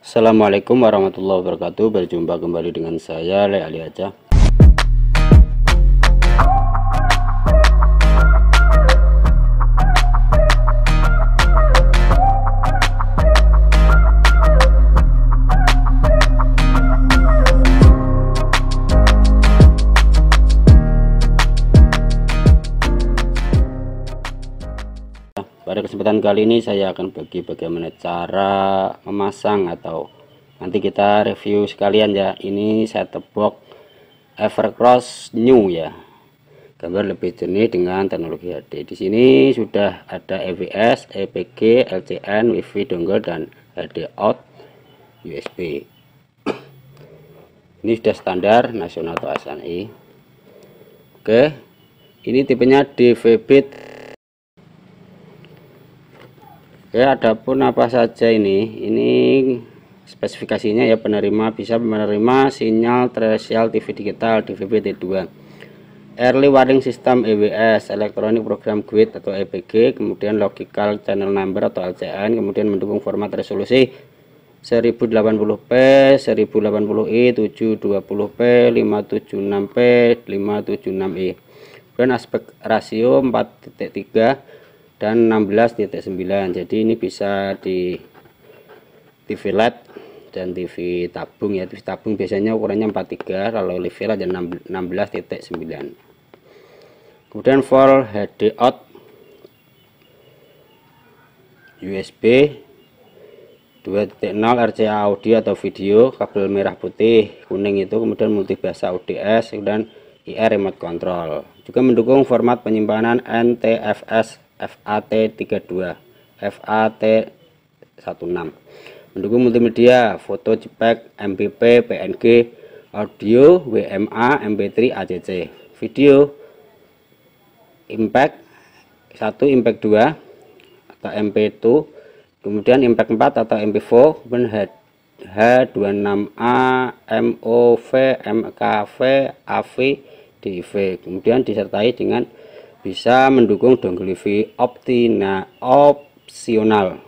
Assalamualaikum warahmatullahi wabarakatuh. Berjumpa kembali dengan saya Le Ali Aja pada kesempatan kali ini saya akan bagi bagaimana cara memasang atau nanti kita review sekalian ya. Ini saya tebok Evercross New ya. Gambar lebih jernih dengan teknologi HD di sini sudah ada EVS, EPG, LCN, WiFi dongle dan HD out USB ini sudah standar nasional atau ASNI oke ini tipenya DVB Oke, adapun apa saja ini? Ini spesifikasinya ya penerima bisa menerima sinyal terrestrial TV digital DVB T2. Early warning system EWS, electronic program grid atau EPG, kemudian logical channel number atau LCN, kemudian mendukung format resolusi 1080p, 1080i, 720p, 576p, 576i. Kemudian aspek rasio 4.3 dan 16.9 jadi ini bisa di TV LED dan TV tabung ya. TV tabung biasanya ukurannya 43 kalau live LED dan 16.9 kemudian full HD out USB 2.0 RCA audio atau video kabel merah putih kuning itu kemudian multi bahasa ODS kemudian IR remote control. Juga mendukung format penyimpanan NTFS FAT32 FAT16 mendukung multimedia foto JPEG MPP PNG audio WMA MP3 ACC video impact 1 impact 2 atau MP2 kemudian impact 4 atau MP4 kemudian H26A MOV MKV AV DV kemudian disertai dengan bisa mendukung dongle wifi optina opsional.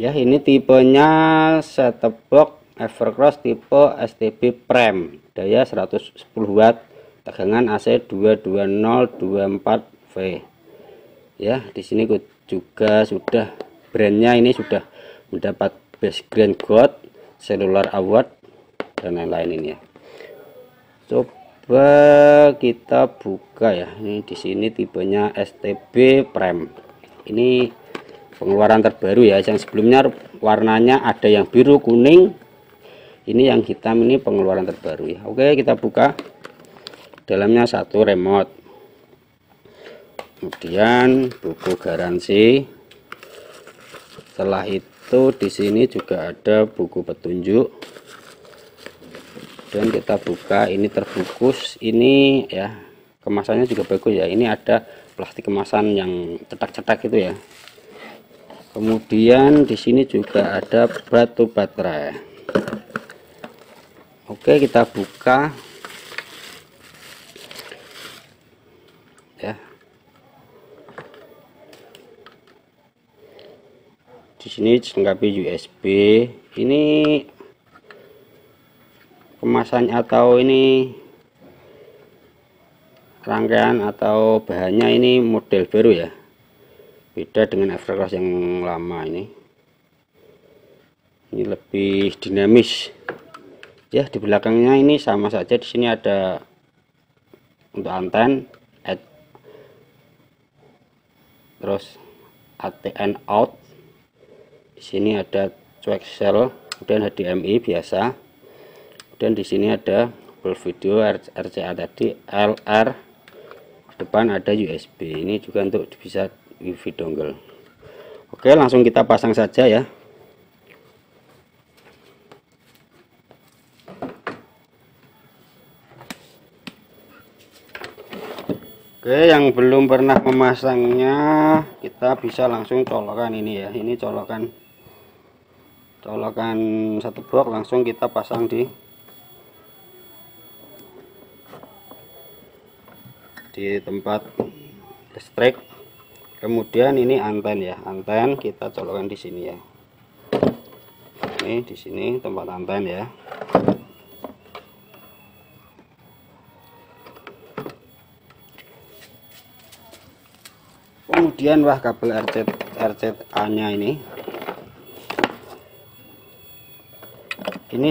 Ya ini tipenya setup box Evercross tipe STB Prime daya 110 watt tegangan AC 22024V ya di sini juga sudah brandnya ini sudah mendapat base grand gold cellular award dan lain-lain ini ya. Coba coba kita buka ya. Ini di sini tipenya STB Prime ini pengeluaran terbaru ya. Yang sebelumnya warnanya ada yang biru kuning. Ini yang hitam ini pengeluaran terbaru ya. Oke kita buka. Dalamnya satu remote. Kemudian buku garansi. Setelah itu di sini juga ada buku petunjuk dan kita buka ini terbungkus ini ya kemasannya juga bagus ya. Ini ada plastik kemasan yang cetak-cetak itu ya. Kemudian di sini juga ada batu baterai. Oke kita buka. Ya. Di sini dilengkapi USB ini kemasannya atau ini rangkaian atau bahannya ini model baru ya. Beda dengan Evercross yang lama ini. Ini lebih dinamis. Ya di belakangnya ini sama saja. Di sini ada untuk anten add, terus ATN out. Di sini ada cuek cell kemudian HDMI biasa dan di sini ada full video RCA tadi LR depan ada USB ini juga untuk bisa wifi dongle. Oke langsung kita pasang saja ya. Oke yang belum pernah memasangnya kita bisa langsung colokan ini ya. Ini colokan colokan satu blok langsung kita pasang di di tempat listrik. Kemudian ini anten ya. Anten kita colokkan di sini ya. Ini di sini tempat anten ya. Kemudian wah kabel RC RCA nya ini. Ini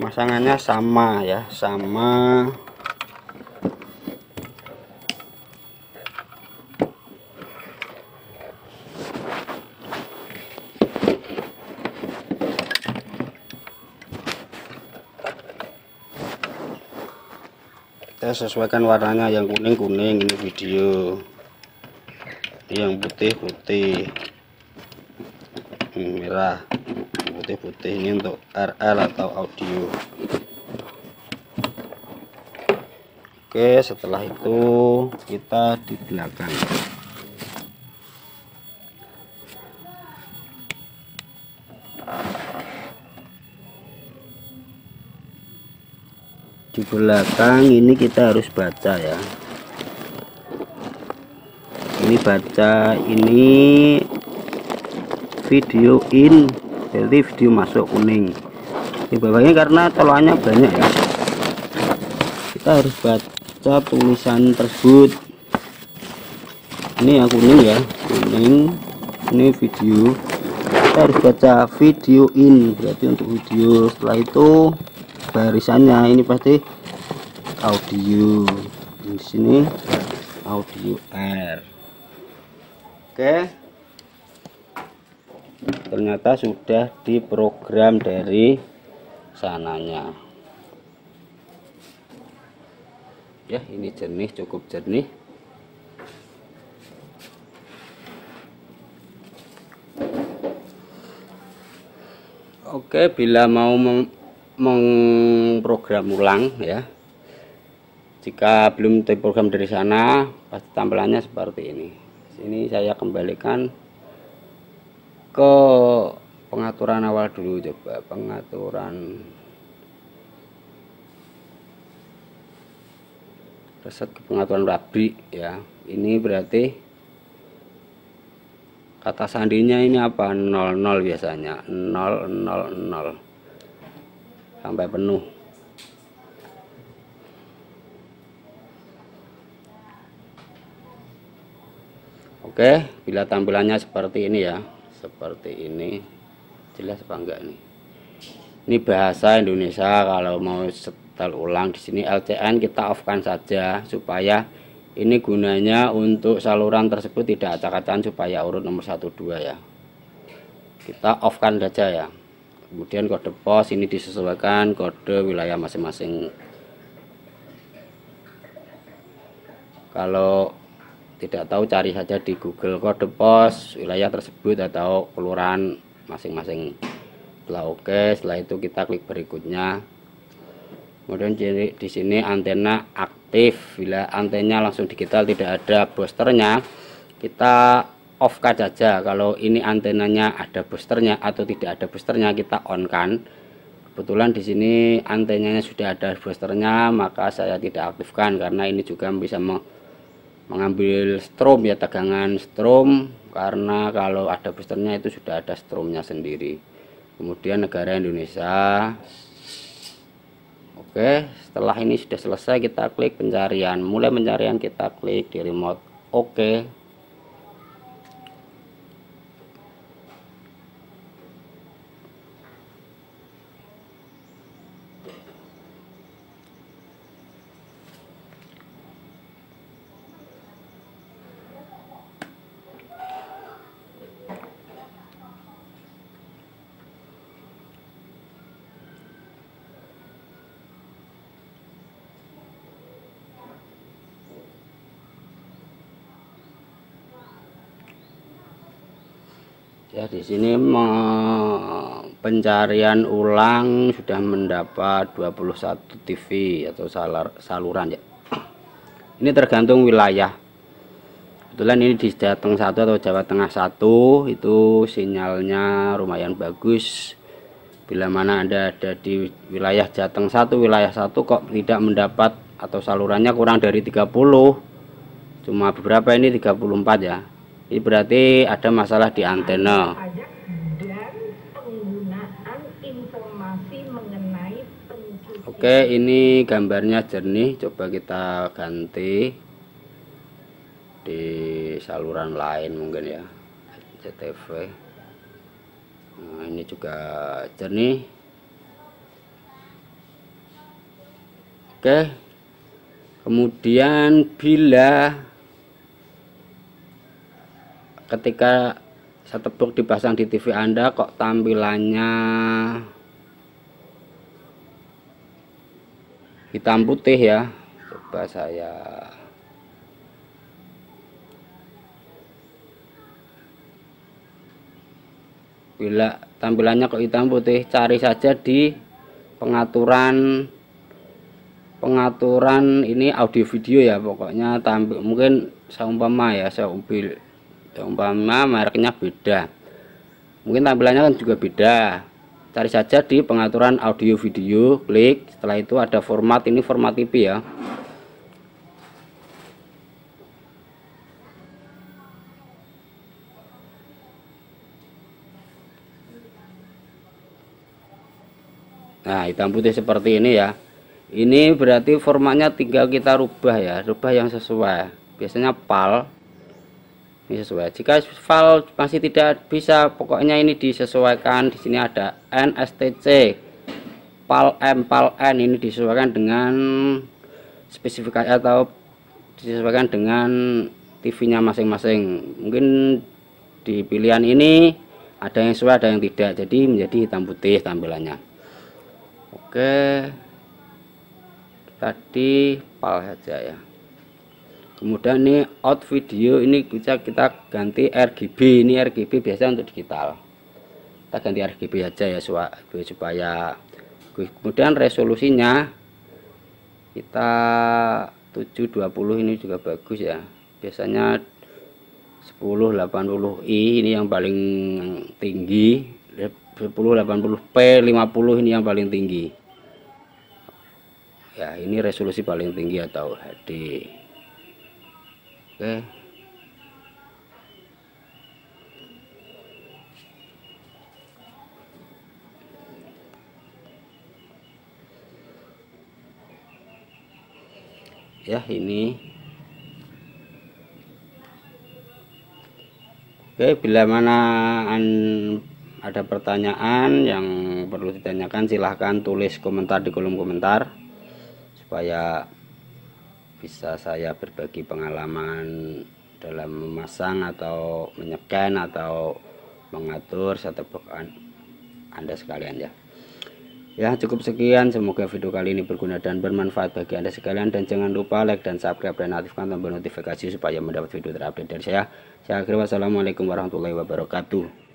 masangannya sama ya sama kita sesuaikan warnanya yang kuning-kuning ini video. Yang putih-putih. Hmm, merah. Putih-putih ini untuk RL atau audio. Oke setelah itu kita di belakang di belakang ini kita harus baca ya. Ini baca ini video in jadi video masuk kuning. Di bawahnya karena colokannya banyak ya. Kita harus baca tulisan tersebut. Ini yang kuning ya kuning. Ini video. Kita harus baca video in berarti untuk video setelah itu barisannya. Ini pasti audio di sini. Audio R. Oke. Ternyata sudah diprogram dari sananya. Ya ini jernih cukup jernih. Oke, bila mau mengprogram ulang ya. Jika belum terprogram dari sana pasti tampilannya seperti ini. Sini saya kembalikan ke pengaturan awal dulu coba. Pengaturan reset ke pengaturan pabrik ya. Ini berarti kata sandinya ini apa? 00 biasanya. 000 sampai penuh. Oke bila tampilannya seperti ini ya. Seperti ini. Jelas apa enggak nih ini bahasa Indonesia kalau mau setel ulang di sini LCN kita off kan saja supaya ini gunanya untuk saluran tersebut tidak acak-acakan supaya urut nomor 12 ya. Kita off kan saja ya kemudian kode pos ini disesuaikan kode wilayah masing-masing. Kalau tidak tahu cari saja di Google kode pos wilayah tersebut atau kelurahan masing-masing. Setelah oke setelah itu kita klik berikutnya. Kemudian di sini antena aktif. Bila antenanya langsung digital tidak ada boosternya kita off kan saja. Kalau ini antenanya ada boosternya atau tidak ada boosternya kita on kan. Kebetulan di sini antenanya sudah ada boosternya maka saya tidak aktifkan karena ini juga bisa mengambil strom ya tegangan strom karena kalau ada boosternya itu sudah ada stromnya sendiri. Kemudian negara Indonesia. Oke setelah ini sudah selesai kita klik pencarian. Mulai pencarian kita klik di remote. Oke ya di sini pencarian ulang sudah mendapat 21 TV atau salar, saluran ya. Ini tergantung wilayah. Kebetulan ini di Jateng satu atau Jawa Tengah satu itu sinyalnya lumayan bagus. Bila mana anda ada di wilayah Jateng satu wilayah satu kok tidak mendapat atau salurannya kurang dari 30 cuma beberapa ini 34 ya ini berarti ada masalah di antena. Oke, ini gambarnya jernih. Coba kita ganti di saluran lain mungkin ya. CTV. Nah, ini juga jernih. Oke. Kemudian bila ketika setebok dipasang di TV Anda kok tampilannya hitam putih ya? Coba saya. Bila tampilannya kok hitam putih cari saja di pengaturan pengaturan ini audio video ya pokoknya tampil mungkin seumpama ya seumpil seumpama mereknya beda. Mungkin tampilannya kan juga beda. Cari saja di pengaturan audio video klik. Setelah itu ada format ini format TV ya. Nah hitam putih seperti ini ya. Ini berarti formatnya tinggal kita rubah ya rubah yang sesuai. Biasanya PAL ini sesuai. Jika file masih tidak bisa pokoknya ini disesuaikan. Di sini ada NSTC PAL M PAL N. Ini disesuaikan dengan spesifikasi atau disesuaikan dengan TV nya masing-masing. Mungkin di pilihan ini ada yang sesuai ada yang tidak. Jadi menjadi hitam putih tampilannya. Oke. Tadi PAL saja ya kemudian ini out video ini bisa kita ganti RGB ini RGB biasa untuk digital. Kita ganti RGB aja ya supaya kemudian resolusinya kita 720 ini juga bagus ya. Biasanya 1080i ini yang paling tinggi. 1080p 50 ini yang paling tinggi. Ya ini resolusi paling tinggi atau HD Oke. Ya, ini. Oke, bila mana ada pertanyaan yang perlu ditanyakan silahkan tulis komentar di kolom komentar supaya bisa saya berbagi pengalaman dalam memasang atau menyekan atau mengatur satu anda sekalian ya. Ya cukup sekian. Semoga video kali ini berguna dan bermanfaat bagi anda sekalian. Dan jangan lupa like dan subscribe dan aktifkan tombol notifikasi supaya mendapat video terupdate dari saya. Saya akhiri. Wassalamualaikum warahmatullahi wabarakatuh